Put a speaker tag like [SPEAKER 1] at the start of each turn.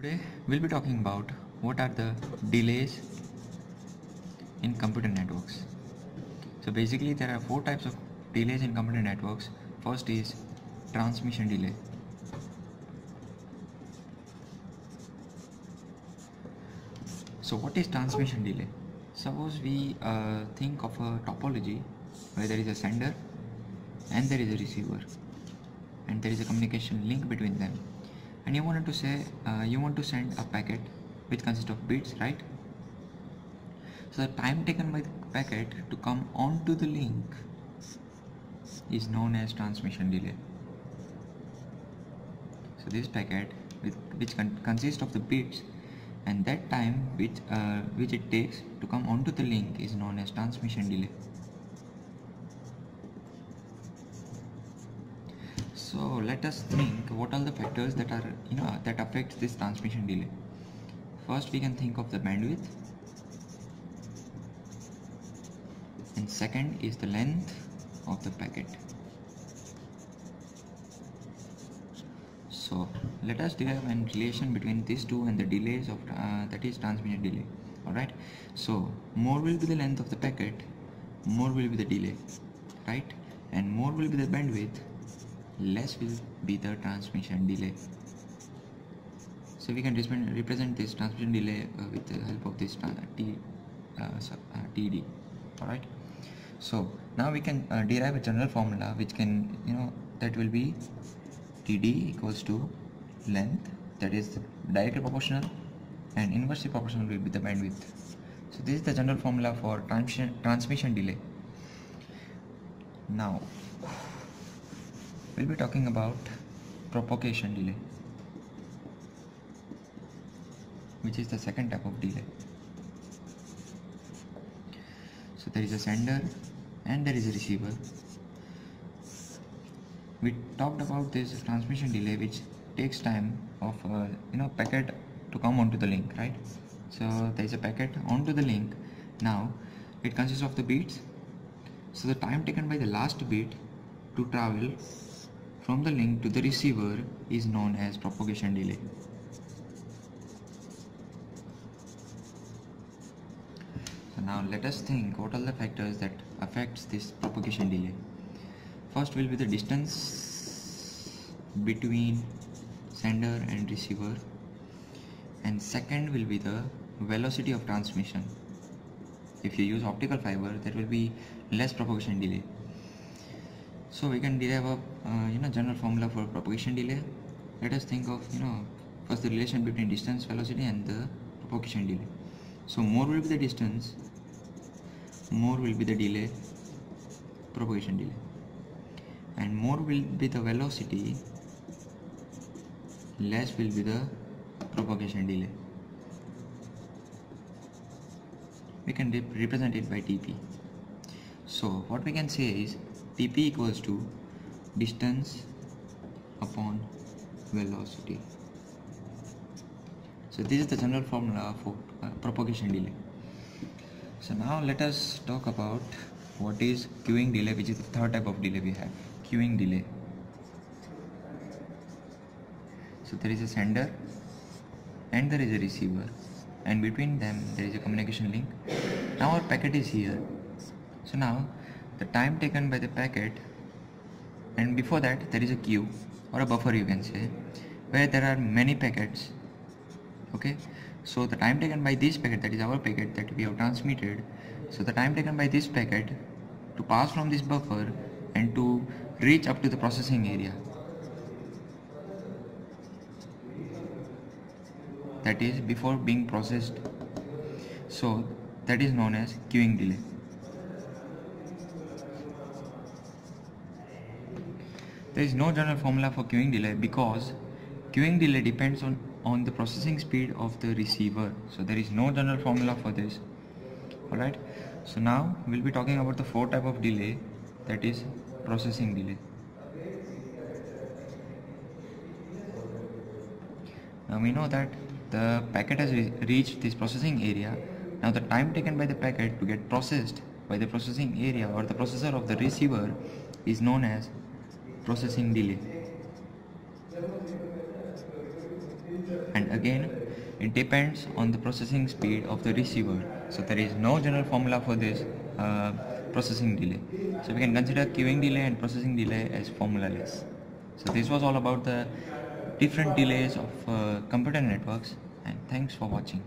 [SPEAKER 1] Today we'll be talking about what are the delays in computer networks. So basically there are four types of delays in computer networks. First is transmission delay. So what is transmission delay? Suppose we uh, think of a topology where there is a sender and there is a receiver and there is a communication link between them and you wanted to say uh, you want to send a packet which consists of bits right? So the time taken by the packet to come onto the link is known as transmission delay. So this packet with, which con- consists of the bits and that time which uh, which it takes to come onto the link is known as transmission delay so let us think what are the factors that are you know that affects this transmission delay. First we can think of the bandwidth. And second is the length of the packet. So let us derive a relation between these two and the delays of uh, that is transmission delay. All right so more will be the length of the packet more will be the delay. Right? And more will be the bandwidth less will be the transmission delay. So we can represent this transmission delay uh, with the help of this t uh, uh, td all right so now we can uh, derive a general formula which can you know that will be td equals to length that is directly proportional and inversely proportional will be the bandwidth. So this is the general formula for transmission transmission delay. Now we'll be talking about propagation delay which is the second type of delay. So there is a sender and there is a receiver. We talked about this transmission delay which takes time of uh, you know packet to come onto the link right? So there is a packet onto the link. Now it consists of the bits so the time taken by the last bit to travel from the link to the receiver is known as propagation delay. So now let us think what are the factors that affects this propagation delay. First will be the distance between sender and receiver and second will be the velocity of transmission. If you use optical fiber there will be less propagation delay so we can derive a uh, you know general formula for propagation delay. Let us think of you know first the relation between distance velocity and the propagation delay. So more will be the distance more will be the delay propagation delay. And more will be the velocity less will be the propagation delay. We can represent it by tp so what we can say is Tp equals to distance upon velocity. So this is the general formula for uh, propagation delay. So now let us talk about what is queuing delay which is the third type of delay we have. Queuing delay. So there is a sender and there is a receiver and between them there is a communication link. Now our packet is here. So now the time taken by the packet and before that there is a queue or a buffer you can say where there are many packets okay? So the time taken by this packet that is our packet that we have transmitted so the time taken by this packet to pass from this buffer and to reach up to the processing area. That is before being processed. So that is known as queuing delay There is no general formula for queuing delay because queuing delay depends on, on the processing speed of the receiver. So there is no general formula for this. Alright. So now we'll be talking about the four type of delay that is processing delay. Now we know that the packet has re reached this processing area. Now the time taken by the packet to get processed by the processing area or the processor of the receiver is known as processing delay. And again it depends on the processing speed of the receiver. So there is no general formula for this uh, processing delay. So we can consider queuing delay and processing delay as formula-less. So this was all about the different delays of uh, computer networks and thanks for watching